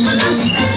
Música